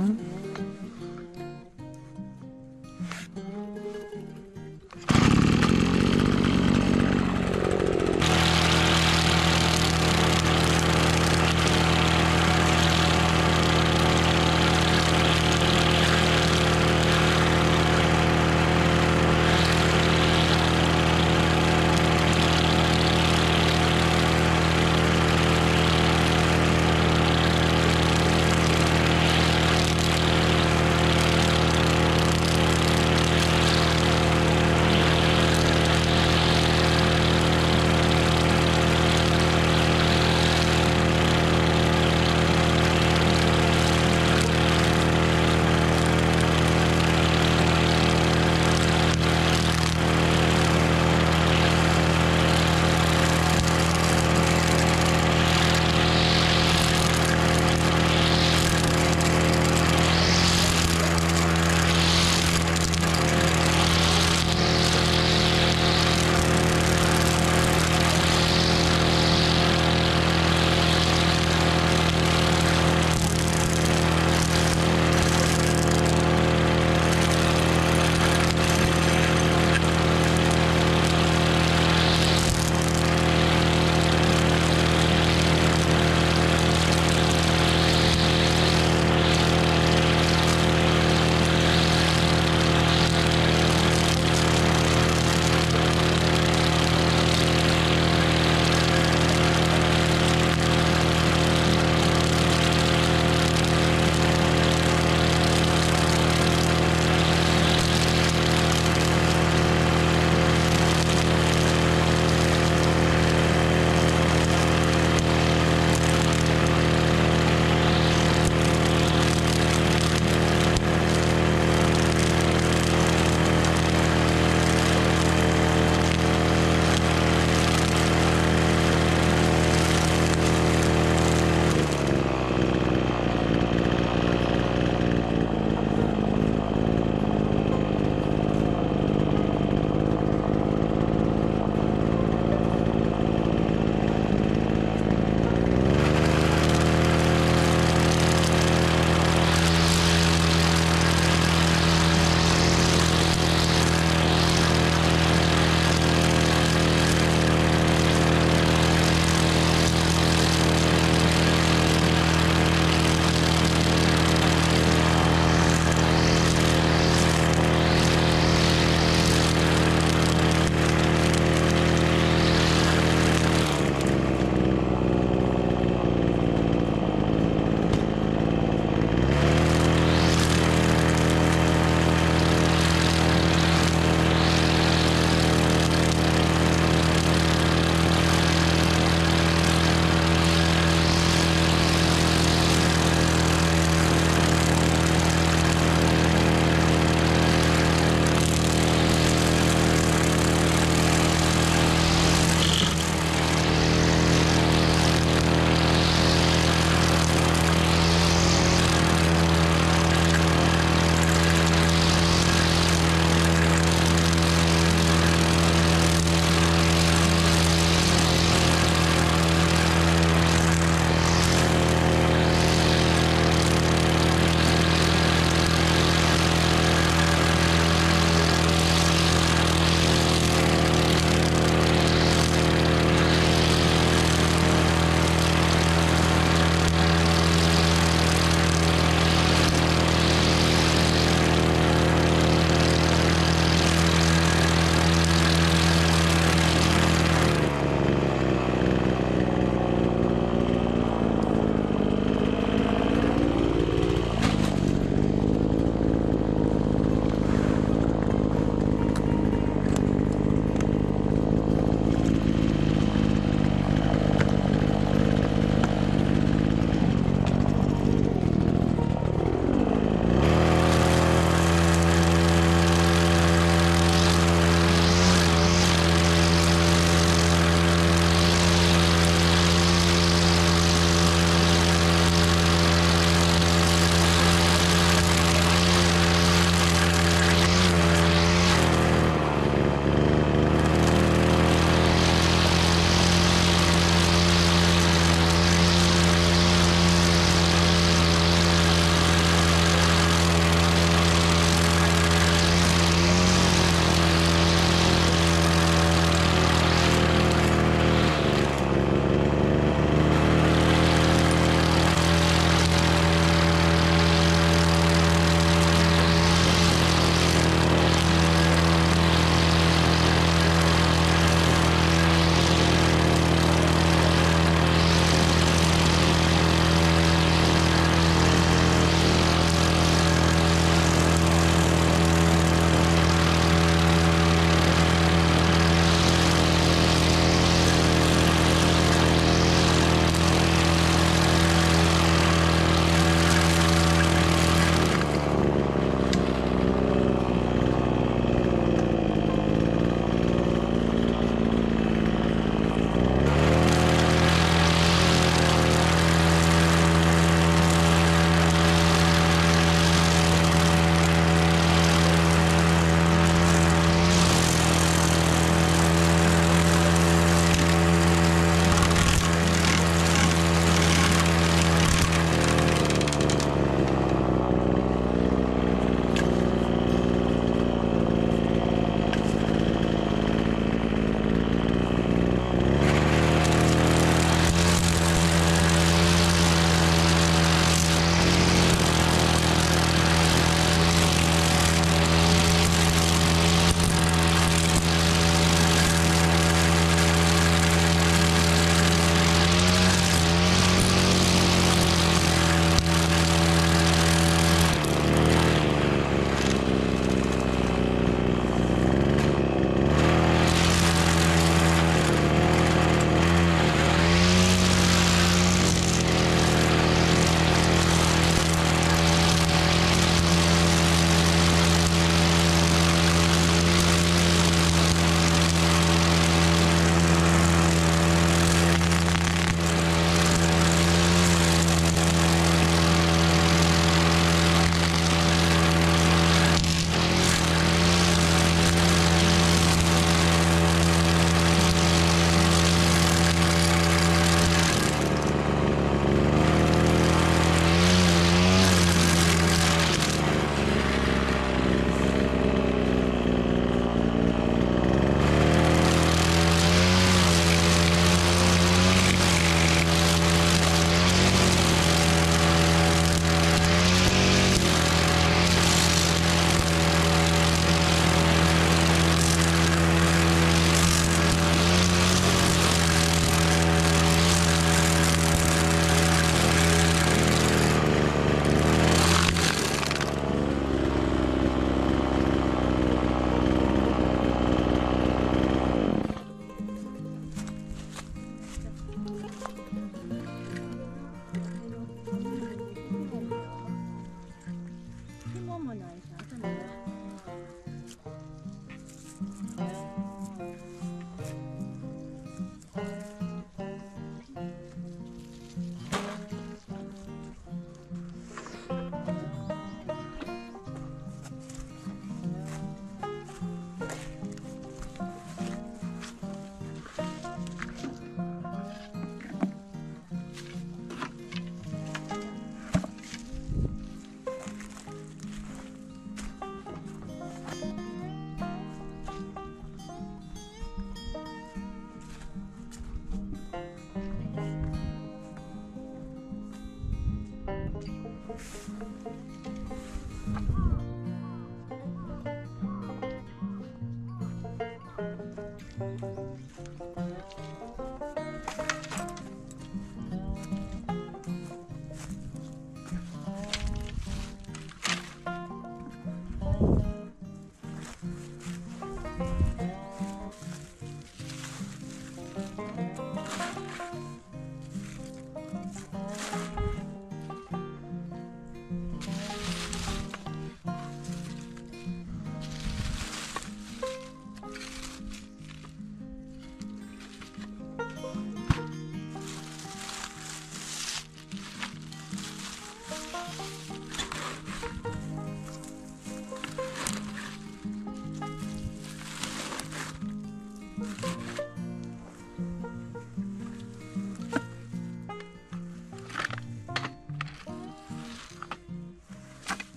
Hmm.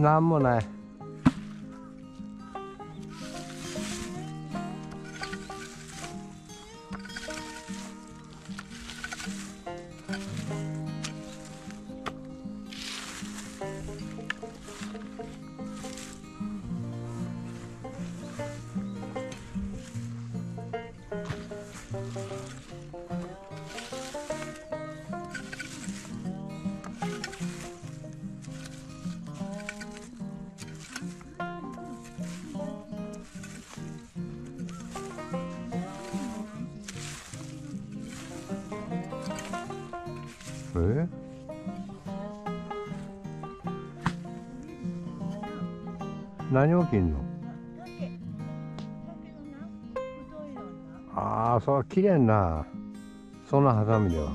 なんもないえ何起きんの？ああそれ綺麗なそのハサミでは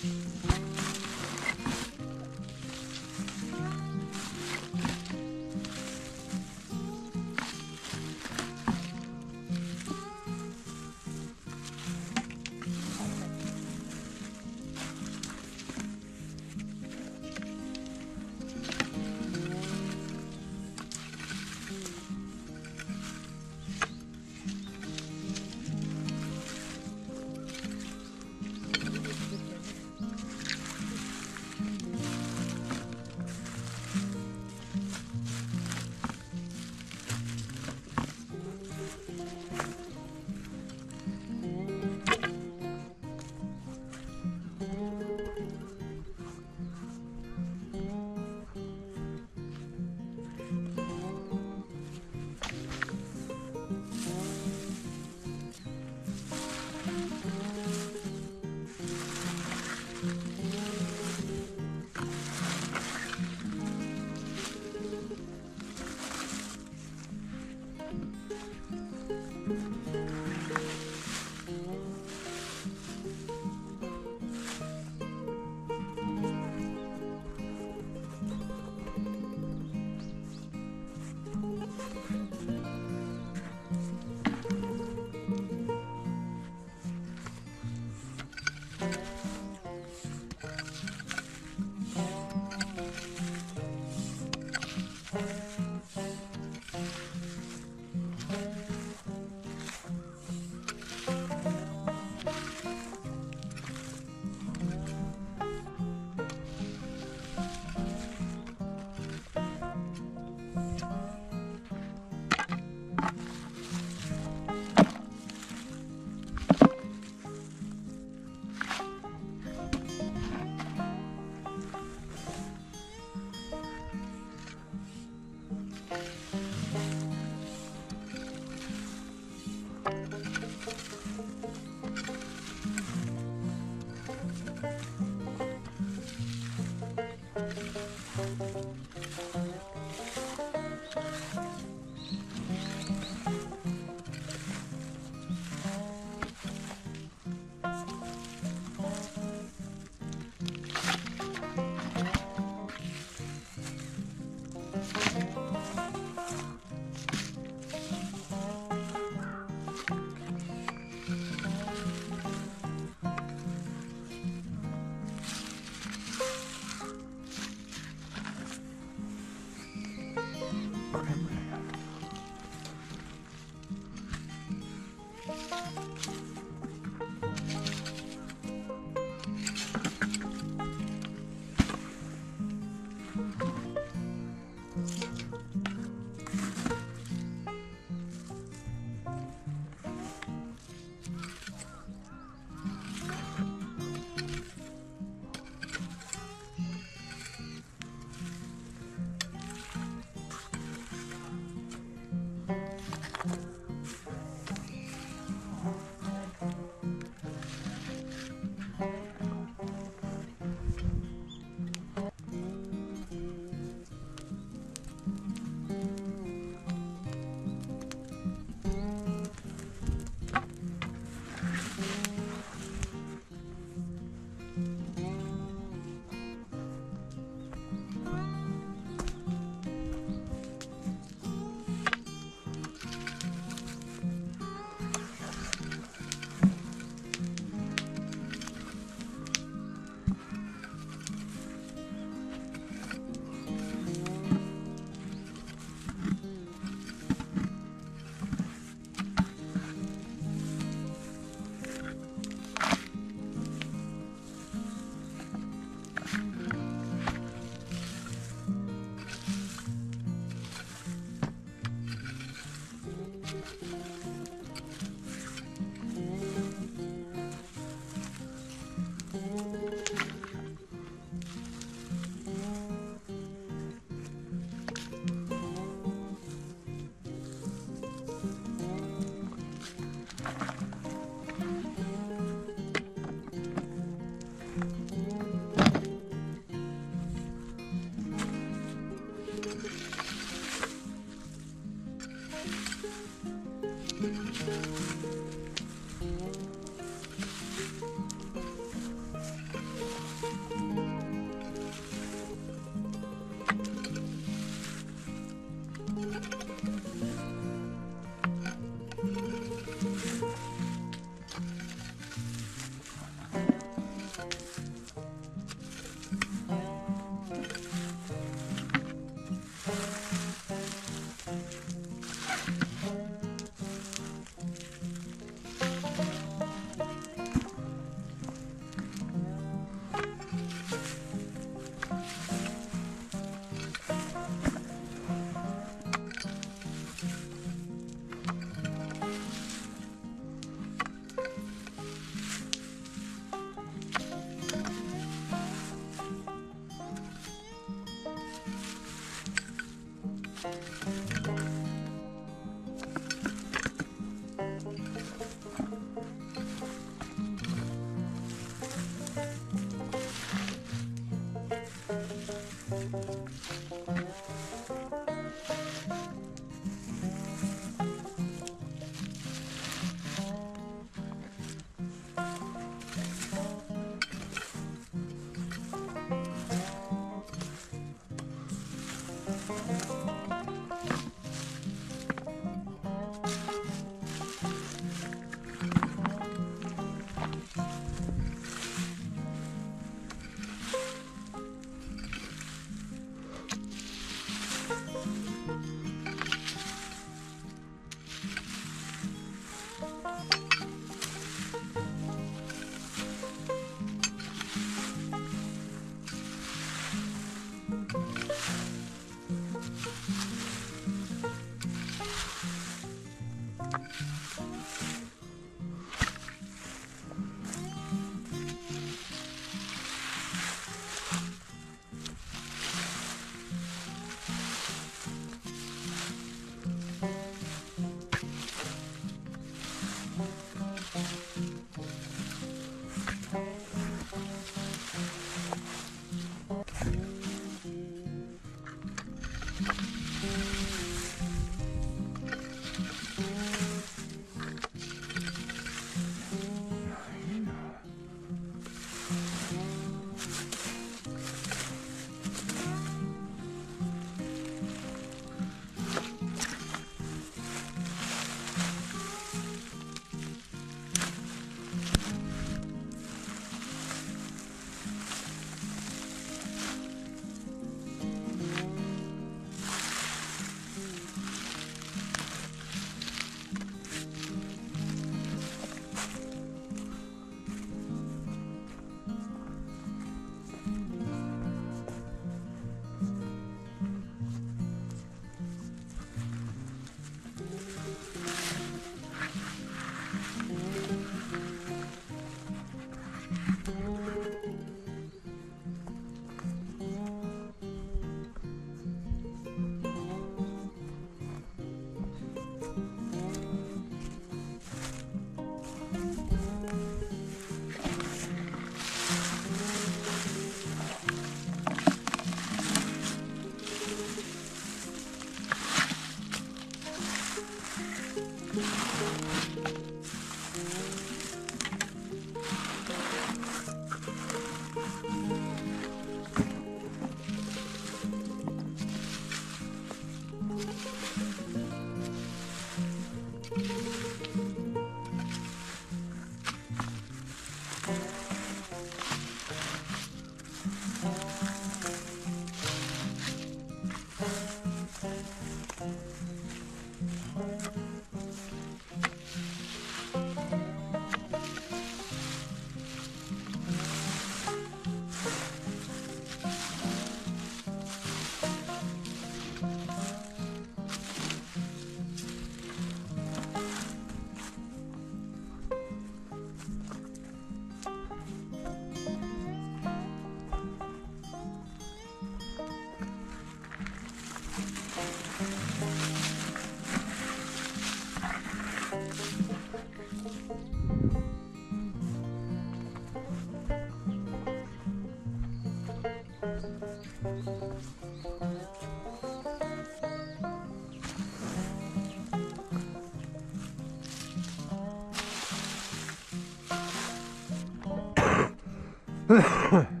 Ugh.